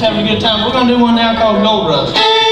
just having a good time. We're gonna do one now called Gold Rush.